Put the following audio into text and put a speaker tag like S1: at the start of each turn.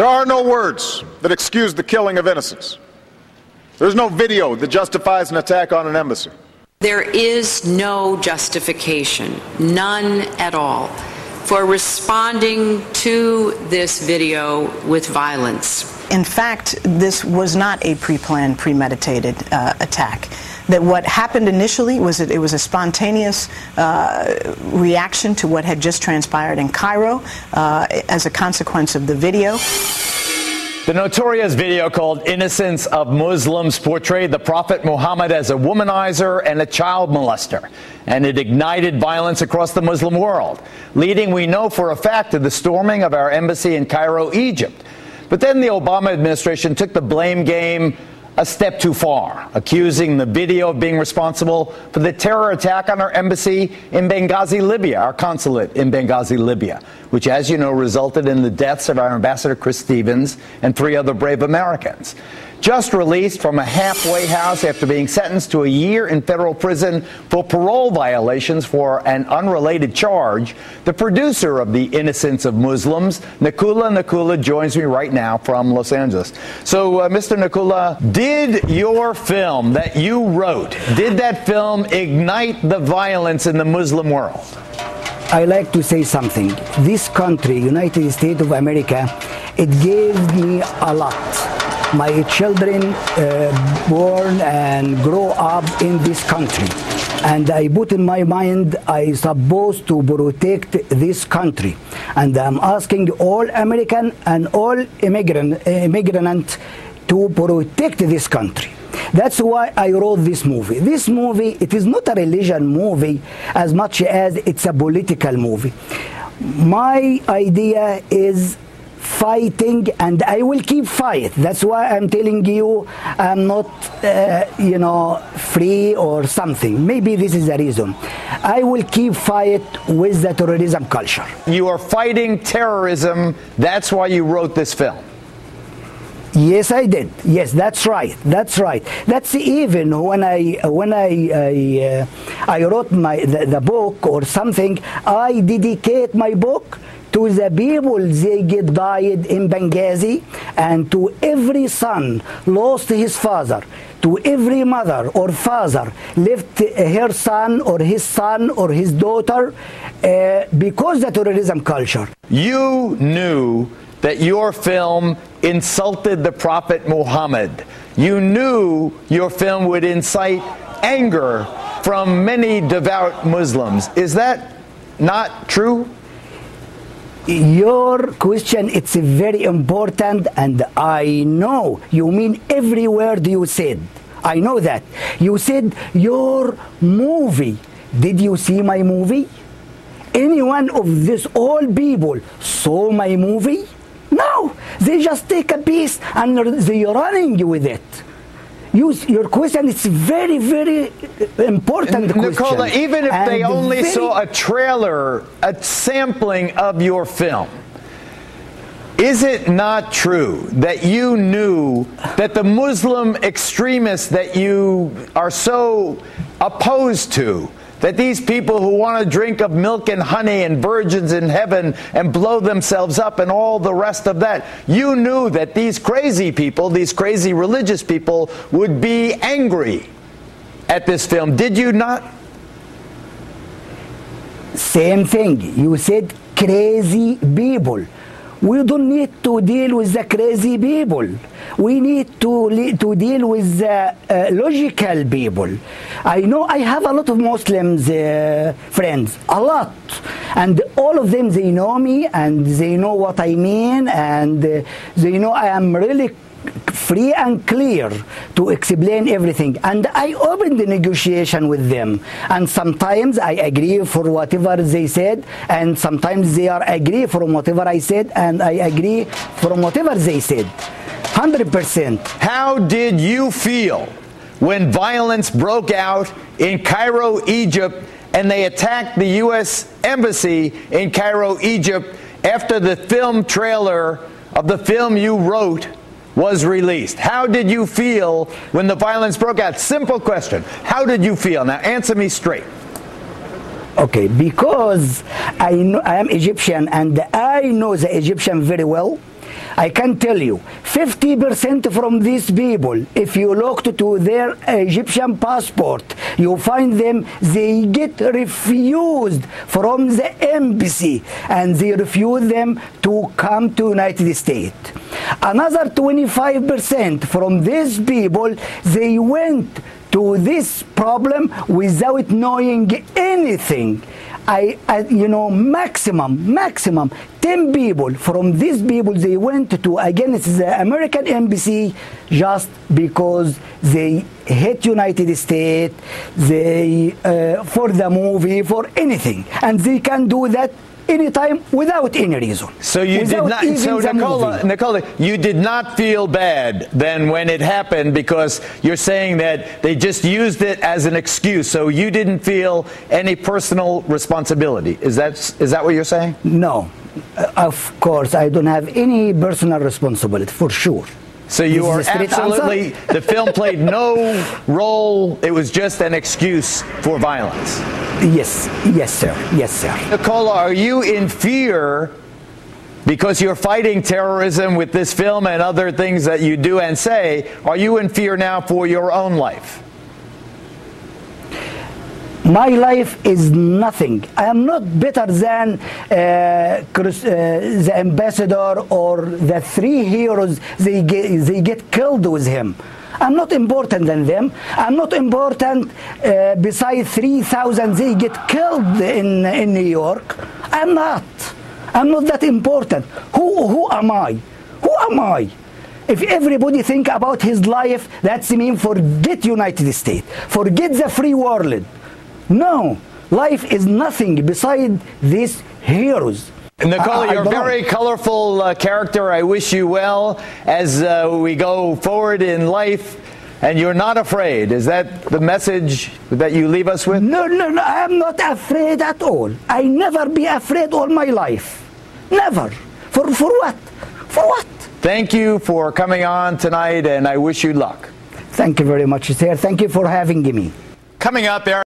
S1: There are no words that excuse the killing of innocents. There's no video that justifies an attack on an embassy.
S2: There is no justification, none at all, for responding to this video with violence.
S3: In fact, this was not a pre planned, premeditated uh, attack. That what happened initially was that it was a spontaneous uh, reaction to what had just transpired in Cairo uh, as a consequence of the video.
S4: The notorious video called Innocence of Muslims portrayed the Prophet Muhammad as a womanizer and a child molester, and it ignited violence across the Muslim world, leading, we know for a fact, to the storming of our embassy in Cairo, Egypt. But then the Obama administration took the blame game a step too far, accusing the video of being responsible for the terror attack on our embassy in Benghazi, Libya, our consulate in Benghazi, Libya, which, as you know, resulted in the deaths of our ambassador Chris Stevens and three other brave Americans just released from a halfway house after being sentenced to a year in federal prison for parole violations for an unrelated charge. The producer of The Innocence of Muslims, Nakoula Nakoula, joins me right now from Los Angeles. So, uh, Mr. Nakoula, did your film that you wrote, did that film ignite the violence in the Muslim world?
S5: I like to say something. This country, United States of America, it gave me a lot my children uh, born and grow up in this country. And I put in my mind I supposed to protect this country. And I'm asking all American and all immigrant, immigrant to protect this country. That's why I wrote this movie. This movie, it is not a religion movie as much as it's a political movie. My idea is fighting and I will keep fight. That's why I'm telling you I'm not, uh, you know, free or something. Maybe this is the reason. I will keep fight with the terrorism culture.
S4: You are fighting terrorism. That's why you wrote this film.
S5: Yes, I did. Yes, that's right. That's right. That's even when I when I I, uh, I wrote my the, the book or something. I dedicate my book to the people they get died in Benghazi and to every son lost his father to every mother or father left her son or his son or his daughter uh, because the terrorism culture.
S4: You knew that your film insulted the prophet Muhammad. You knew your film would incite anger from many devout Muslims. Is that not true
S5: your question it's very important and i know. You mean every word you said. I know that. You said your movie. Did you see my movie? Any one of these all people saw my movie? No. They just take a piece and they're running with it use your question. It's very, very important
S4: Nakoula,
S5: question.
S4: even if
S5: and
S4: they only
S5: very,
S4: saw a trailer, a sampling of your film, is it not true that you knew that the Muslim extremists that you are so opposed to that these people who want to drink of milk and honey and virgins in heaven and blow themselves up and all the rest of that, you knew that these crazy people, these crazy religious people, would be angry at this film. Did you not?
S5: Same thing. You said crazy people. We don't need to deal with the crazy people. We need to, to deal with the uh, logical people. I know I have a lot of Muslims uh, friends, a lot. And all of them, they know me and they know what I mean and uh, they know I am really free and clear to explain everything. And I open the negotiation with them. And sometimes I agree for whatever they said, and sometimes they are agree from whatever I said, and I agree from whatever they said. 100%.
S4: How did you feel when violence broke out in Cairo, Egypt, and they attacked the U.S. Embassy in Cairo, Egypt, after the film trailer of the film you wrote was released. How did you feel when the violence broke out? Simple question. How did you feel? Now answer me straight.
S5: Okay, because I know I am Egyptian and I know the Egyptian very well. I can tell you, 50% from these people, if you look to their Egyptian passport, you find them, they get refused from the embassy and they refuse them to come to United States. Another 25% from these people, they went to this problem without knowing anything. I, I, you know, maximum, maximum, 10 people from these people, they went to again, against the American embassy just because they hate United States, they, uh, for the movie, for anything. And they can do that anytime without any reason.
S4: So you did not. So Nicola, Nicola, you did not feel bad then when it happened because you're saying that they just used it as an excuse. So you didn't feel any personal responsibility. Is that is that what you're saying?
S5: No, uh, of course I don't have any personal responsibility for sure.
S4: So you are absolutely, the film played no role, it was just an excuse for violence.
S5: Yes, yes, sir. Yes, sir.
S4: Nicola, are you in fear because you're fighting terrorism with this film and other things that you do and say? Are you in fear now for your own life?
S5: my life is nothing. I am not better than uh, uh, the ambassador or the three heroes they get, they get killed with him. I'm not important than them. I'm not important uh, besides 3,000 they get killed in, in New York. I'm not. I'm not that important. Who, who am I? Who am I? If everybody think about his life, that's mean forget United States. Forget the free world. No, life is nothing beside these heroes.
S4: Nicola, you're a very colorful uh, character. I wish you well as uh, we go forward in life. And you're not afraid. Is that the message that you leave us with?
S5: No, no, no. I'm not afraid at all. I never be afraid all my life. Never. For, for what? For what?
S4: Thank you for coming on tonight, and I wish you luck.
S5: Thank you very much, sir. Thank you for having me.
S4: Coming up, Aaron.